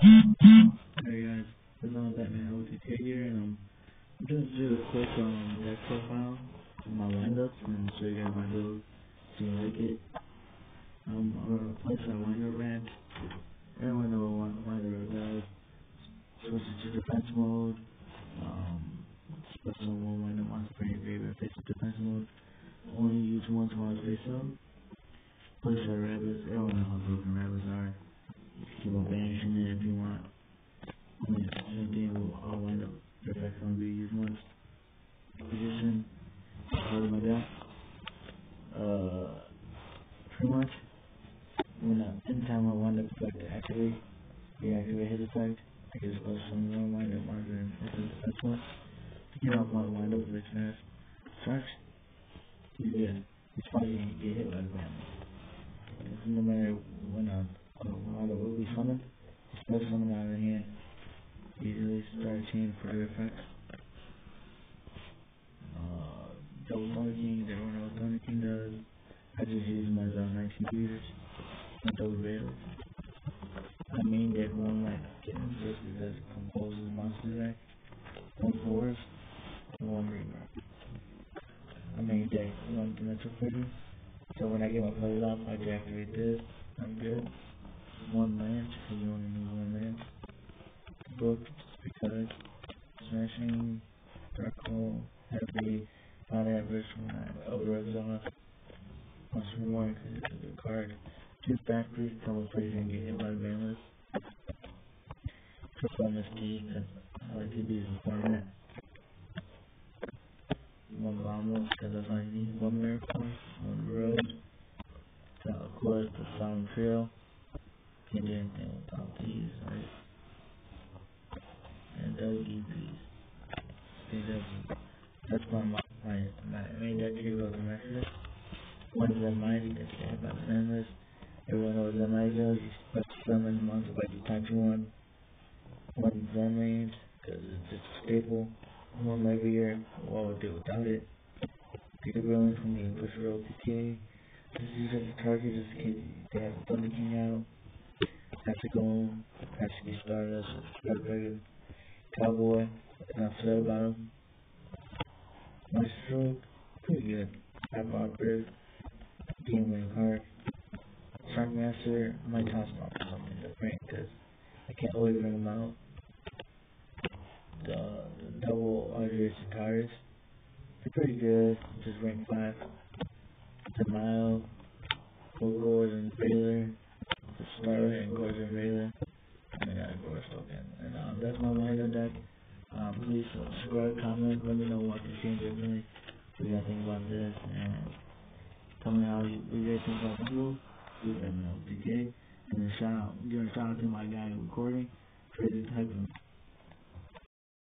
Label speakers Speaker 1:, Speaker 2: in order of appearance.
Speaker 1: Hey guys, this is Batman OTK here, and I'm just do a quick um deck profile of my windups and show you guys my build so you like it. Um, I'm gonna place my windup ramp. Everyone know what windup does. Switches to defense mode. Um, special one windup wants to bring your graveyard face to defense mode. Only use while it's face up. Place our rabbits. Everyone knows how broken rabbits are. Keep on banishing it if you want. Thing will all wind up the effects gonna be used once. Position of my deck. Uh pretty much when uh anytime I wind up effect to activate, reactivate his effect, I can just go some more wind up marker and into the first one. To get off my wind up really fast. He's good. He's probably gonna get hit by the family. No matter when I uh, wind up will be summoned, especially when I'm out of hand chain for effects. Uh, they don't know what Thunder does. I just use my zone 19 computers and those rails. My main deck one like getting just because it composes monster deck, one forest, and one reaver. My main deck one dimensional figure. So when I get my plays off, I deactivate this. I'm good. One land, because you only need one land book because smashing dark hole heavy not average over exhaust once more because it's a good card. Two factories come with and get hit by bandless. Performance key because I like to be a format. One Vamos because that's all you need. One miracle, one road. So of course the sound trail. Can't do anything without these, right? And LEPs. That's my my my main decorative of the message. One of the mighty that's had by the members. Everyone knows the does. But summon monster by the type one. One Zen range, because it's just a staple. One every year. What would do without it? A brilliant from the push roll PK. Use as a target in case they have Thunder King out. Have to go, have to get Cowboy, and I've said about him. My stroke, pretty good. Have Bird, game winning card. Shark Master, I might toss for something different because I can't always bring them out. The, the double Andres Centaurus, they're pretty good, just rank 5. The Mile, Gores and Baylor, the Starlight and Gores and Baylor. I mean, I Gores token. And um, that's my please uh, subscribe, comment, let me know what to change differently. What you guys think about this, and tell me how you, you guys think about the move. Please uh, let me know, DK. And then shout out, give a shout out to my guy recording, Crazy Typing.